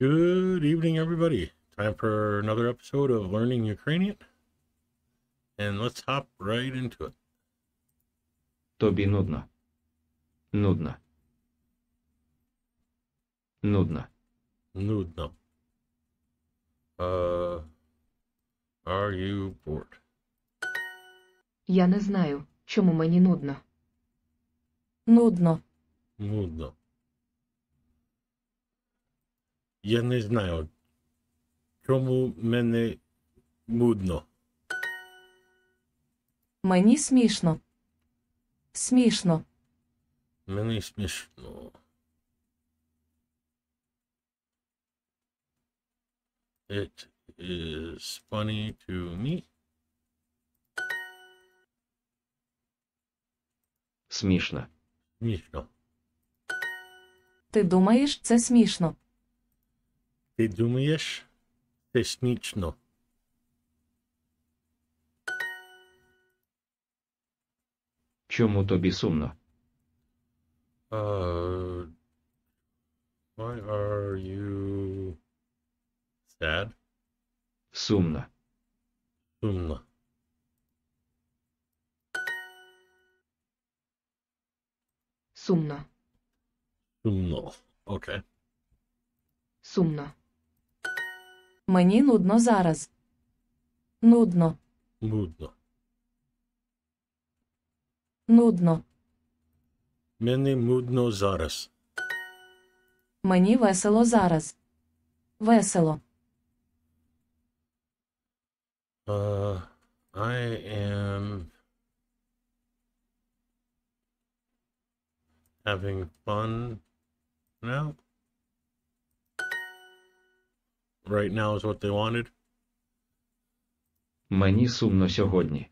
Good evening, everybody. Time for another episode of Learning Ukrainian. And let's hop right into it. Тобі нудно. Нудно. Нудно. Nudno. Uh, are you bored? Я не знаю, чому мені нудно. Нудно. Nudno. Я не знаю, чому мене нудно. Мені смішно. Смішно. Мені смішно. It is funny to me. Смішно. Смішно. Ти думаєш, це смішно? Ти думаєш? Це смішно. Чому тобі сумно? Uh, why are you sad? Сумно. Сумно. Сумно. Сумно. Okay. Сумно. Мені нудно зараз. Нудно. Нудно. Нудно. Мені нудно зараз. Мені весело зараз. Весело. Uh, I am having fun now. Right now is what they wanted. Мені сумно сьогодні.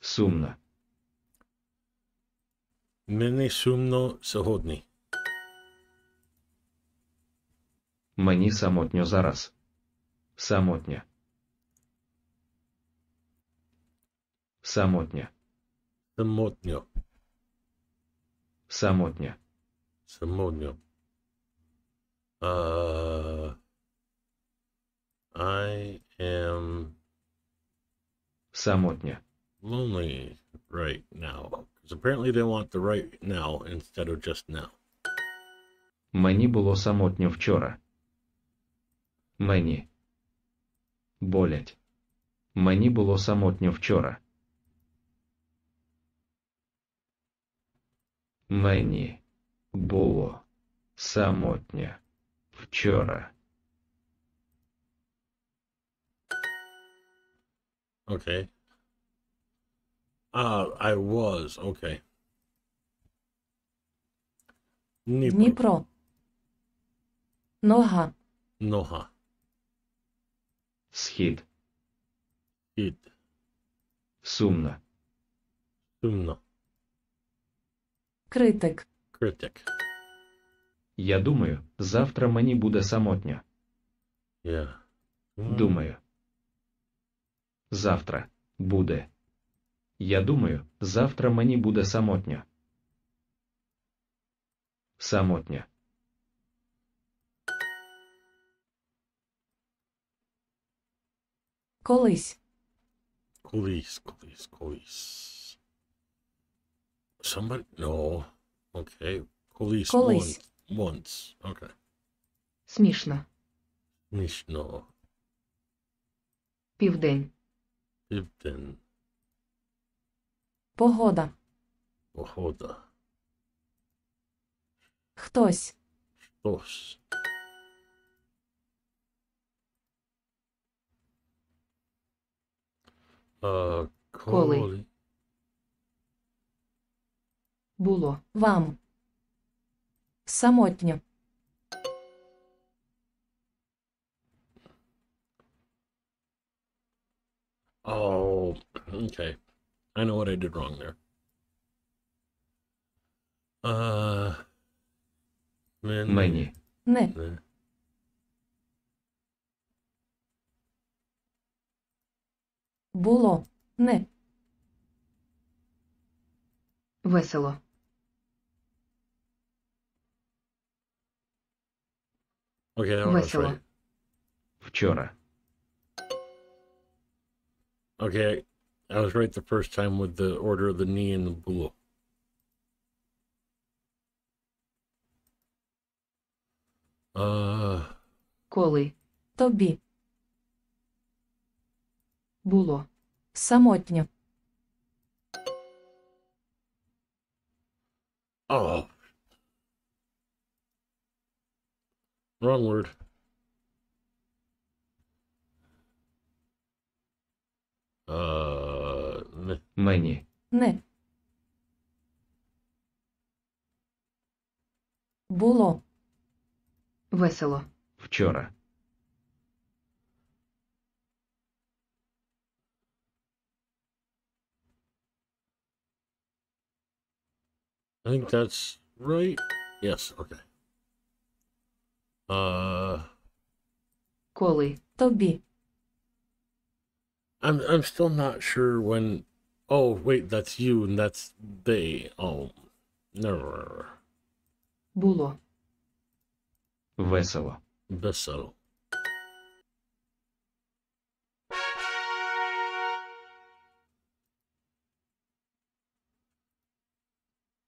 Сумно. Мені сумно сьогодні. Мені самотньо зараз. Самотньо. Самотньо. Самотньо. Самотньо. Самотньо. Uh, I am Самотньо. lonely right now. Because apparently they want the right now instead of just now. Мені було самотньо вчора. Мені. Болять. Мені було самотньо вчора. Мені було самотньо вчора. Okay. Uh, I was. Okay. Дніпро. Дніпро. Нога. Нога. Схід. Хід. Сумно. Сумно. Критик. Критик. Я думаю, завтра мені буде самотньо. Yeah. Думаю. Завтра буде. Я думаю, завтра мені буде самотньо. Самотньо. Колись. Колись, колись, колись. Somebody? No. Okay. Колись. Колись. Once. Once. Okay. Смішно. Смішно. Південь. Південь. Погода. Погода. Хтось. Щось. Uh, Коли? коли. Було. Вам. Самотньо. Oh, okay. I know what I did wrong there. Uh, мен- Мені. Не. Не. Було. Не. Весело. Okay, that one was Весело. right. Вчора. Okay, I was right the first time with the order of the knee and the bulo. Uh, Коли. Тобі. Було. Самотньо. oh. Wrong word. Мені. Не. Було. Весело. Вчора. I think that's right. Yes, okay. Uh, Коли. Тобі. I'm I'm still not sure when. Oh wait, that's you and that's they. Oh, no, Було. Весело. Vessel.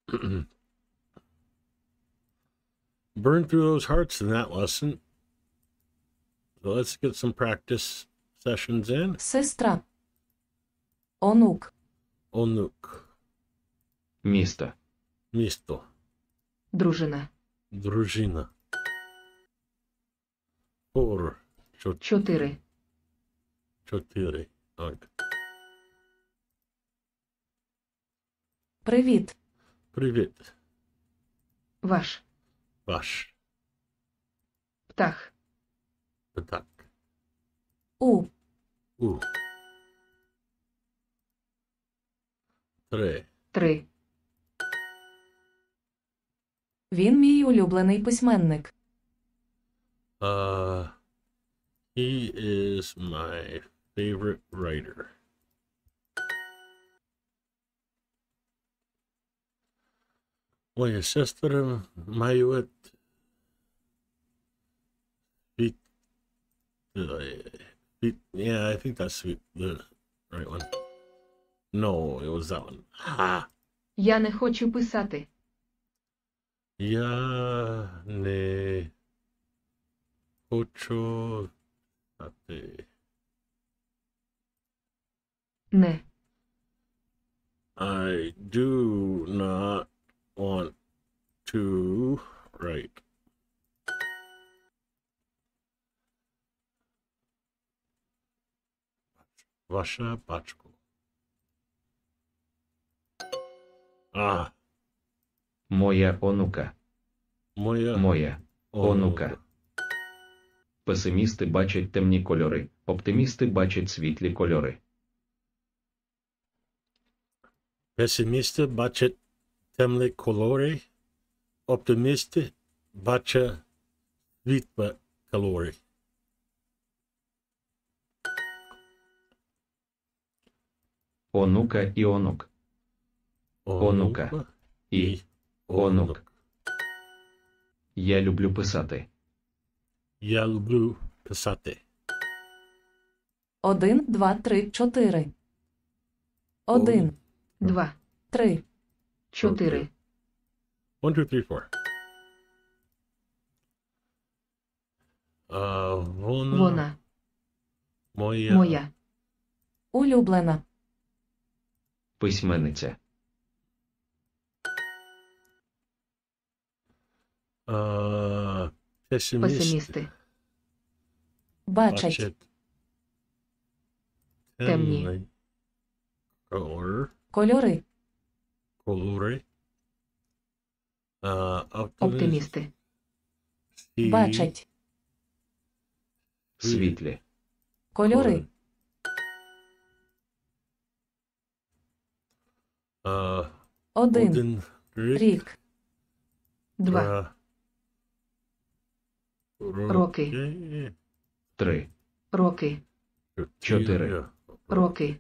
Burn through those hearts in that lesson. So let's get some practice sessions in. Сестра. Онук. Onuk. Місто. Misto. Дружина. Дружина. Чо- Чотири. Чотири. Так. Привіт. Привіт. Ваш. Ваш. Птах. Так. У. У. Три. Три. Він мій улюблений письменник. Uh, he is my favorite writer. Моя сестра мають від, uh, від, yeah, I think that's the, the right one. No, it was that one. Ah, Я не хочу писати. я не хочу стати. Не. I do not want to write. Ваша пачку. А, Моя онука. моя Моя. онука. Песимісти бачать темні кольори, оптимісти бачать світлі кольори. Песимісти бачать темні кольори, оптимісти бачать світлі кольори. Онука і онук. Онука. І онук. Я люблю писати. Я люблю писати. Один, два, три, чотири. Один, Два. три, Чотири. One, two, three, four. А, вона, Вона. моя, Моя. улюблена. Письменниця. А, песиміст, Песимісти. Бачать. Темні. Кольори. кольори. А, Оптимісти. Бачать. Світлі. Кольори. а, Один. Рік. Два. Роки. Три. Роки. Чотири. Роки.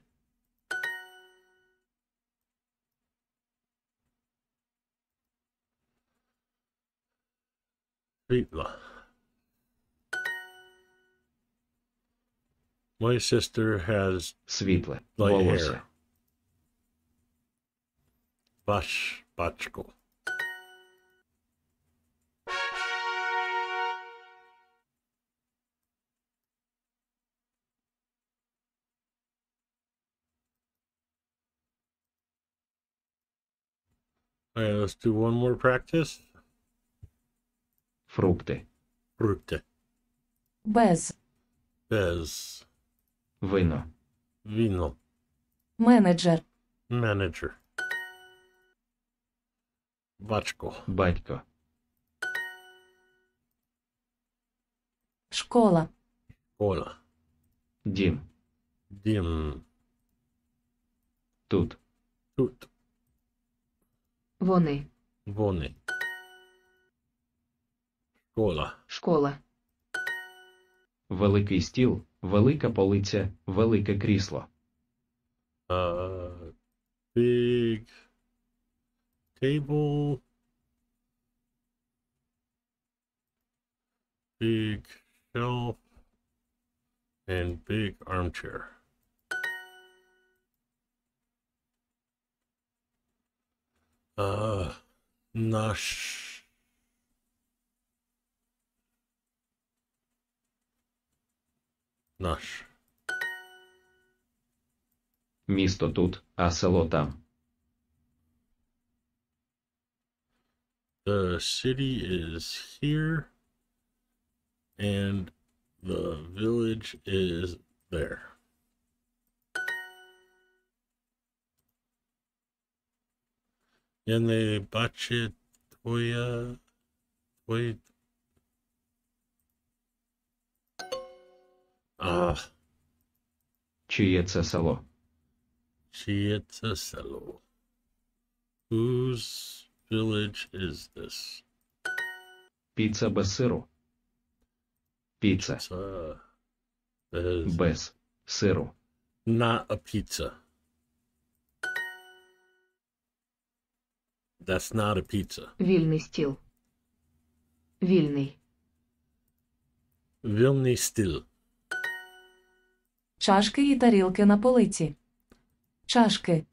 Світла. My sister has Світле. Волосся. Бач, бачко. All right, let's do one more practice. фрукти, Brute. Без. Bez. вино, Vino. Менеджер. Manager. Bachko. батько, Школа. Ola. дім, Dim. тут, Tut. Вони. Вони. Школа. Школа. великий стіл, велика полиця, велике крісло, Uh, big table. Big shelf. And big armchair. наш наш місто тут, а село там, the city is here and the village is there. And they bachit toya toy Ah, чиє це село, Chieta Selo. Whose village is this? піца без сиру, піца It's uh, is без сиру, not a pizza. That's not a pizza. Вільний стіл. Вільний. Vilni still. Чашки і тарілки на полиці. Чашки.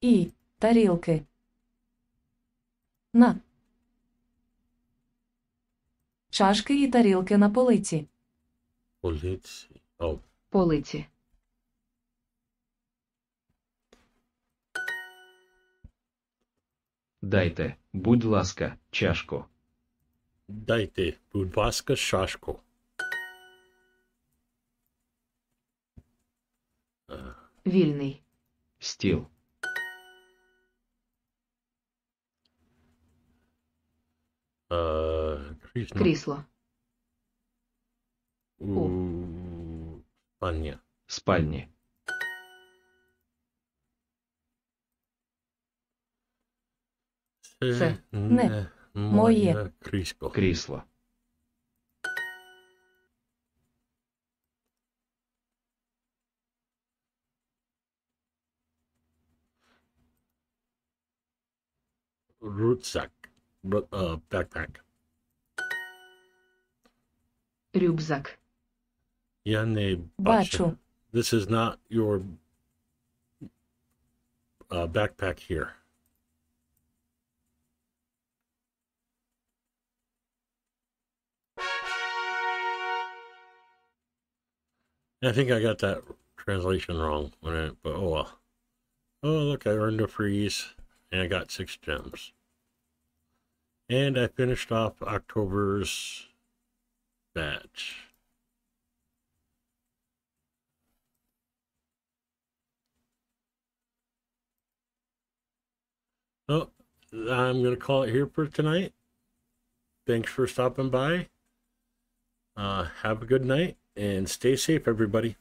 І тарілки. На. Чашки і тарілки на полиці. Polici. Oh, Полиці. дайте, будь ласка, чашку, dайте, budvaska shashko. Вільний. стіл, Uh, Krishna. Крісло. U- Spania. спальні, Це не моє моє. крісло. крісло, Rucksack. Ru- Uh, backpack. Рюкзак. Я не Бачу. This is not your uh, backpack here. I think I got that translation wrong when I, but oh well. Oh look, I earned a freeze and I got six gems. And I finished off October's batch. Oh, I'm going to call it here for tonight. Thanks for stopping by. Uh, have a good night and stay safe, everybody.